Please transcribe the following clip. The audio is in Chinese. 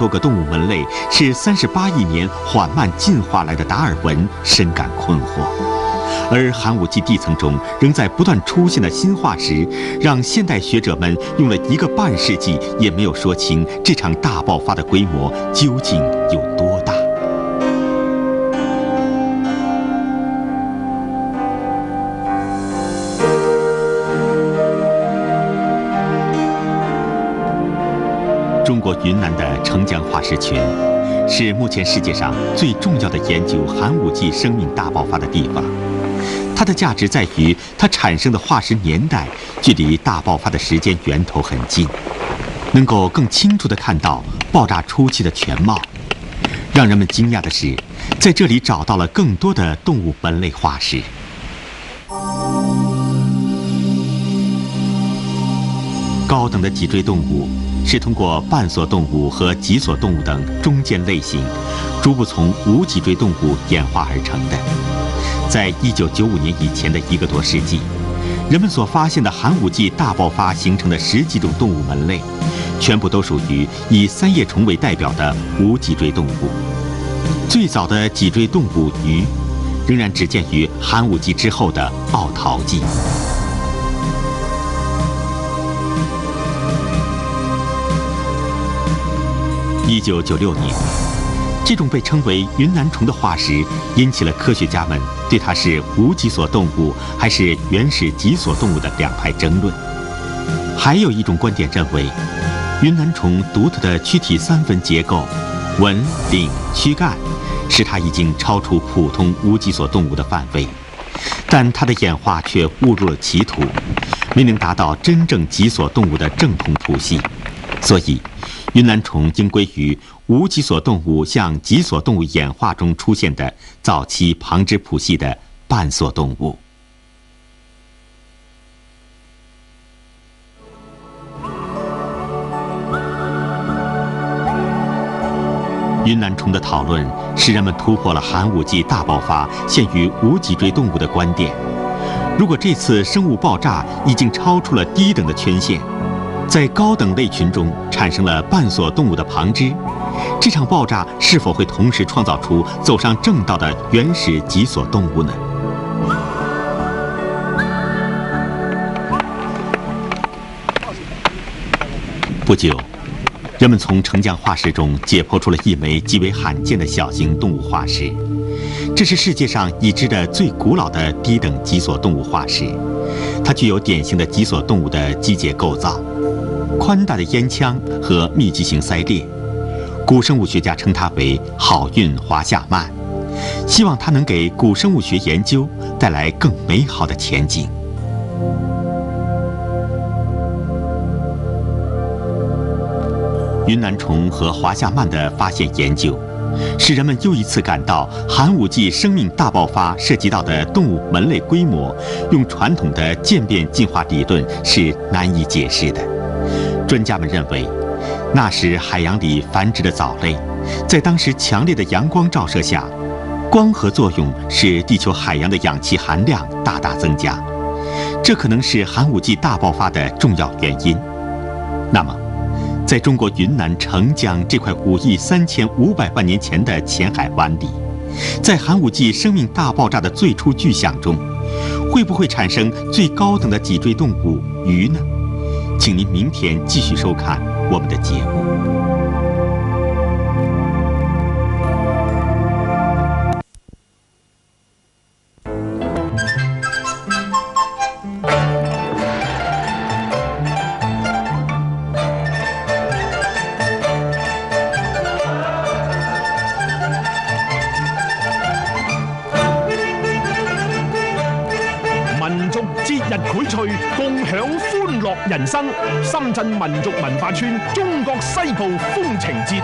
多个动物门类，是三十八亿年缓慢进化来的达尔文深感困惑。而寒武纪地层中仍在不断出现的新化石，让现代学者们用了一个半世纪也没有说清这场大爆发的规模究竟有多中国云南的澄江化石群，是目前世界上最重要的研究寒武纪生命大爆发的地方。它的价值在于，它产生的化石年代距离大爆发的时间源头很近，能够更清楚地看到爆炸初期的全貌。让人们惊讶的是，在这里找到了更多的动物门类化石。高等的脊椎动物是通过半索动物和脊索动物等中间类型，逐步从无脊椎动物演化而成的。在一九九五年以前的一个多世纪，人们所发现的寒武纪大爆发形成的十几种动物门类，全部都属于以三叶虫为代表的无脊椎动物。最早的脊椎动物鱼，仍然只见于寒武纪之后的奥陶纪。一九九六年。这种被称为云南虫的化石，引起了科学家们对它是无脊索动物还是原始脊索动物的两派争论。还有一种观点认为，云南虫独特的躯体三分结构——吻、领、躯干，使它已经超出普通无脊索动物的范围，但它的演化却误入了歧途，没能达到真正脊索动物的正统谱系，所以。云南虫应归于无脊索动物向脊索动物演化中出现的早期旁支谱系的半索动物。云南虫的讨论使人们突破了寒武纪大爆发限于无脊椎动物的观点。如果这次生物爆炸已经超出了低等的圈限。在高等类群中产生了半索动物的旁支，这场爆炸是否会同时创造出走上正道的原始脊索动物呢？不久，人们从澄江化石中解剖出了一枚极为罕见的小型动物化石，这是世界上已知的最古老的低等脊索动物化石，它具有典型的脊索动物的机械构造。宽大的咽腔和密集型鳃裂，古生物学家称它为“好运华夏鳗”，希望它能给古生物学研究带来更美好的前景。云南虫和华夏鳗的发现研究，使人们又一次感到寒武纪生命大爆发涉及到的动物门类规模，用传统的渐变进化理论是难以解释的。专家们认为，那时海洋里繁殖的藻类，在当时强烈的阳光照射下，光合作用使地球海洋的氧气含量大大增加，这可能是寒武纪大爆发的重要原因。那么，在中国云南澄江这块五亿三千五百万年前的浅海湾里，在寒武纪生命大爆炸的最初巨响中，会不会产生最高等的脊椎动物鱼呢？请您明天继续收看我们的节目。民族节日荟萃共享欢乐人生深圳民族文化村中国西部风情节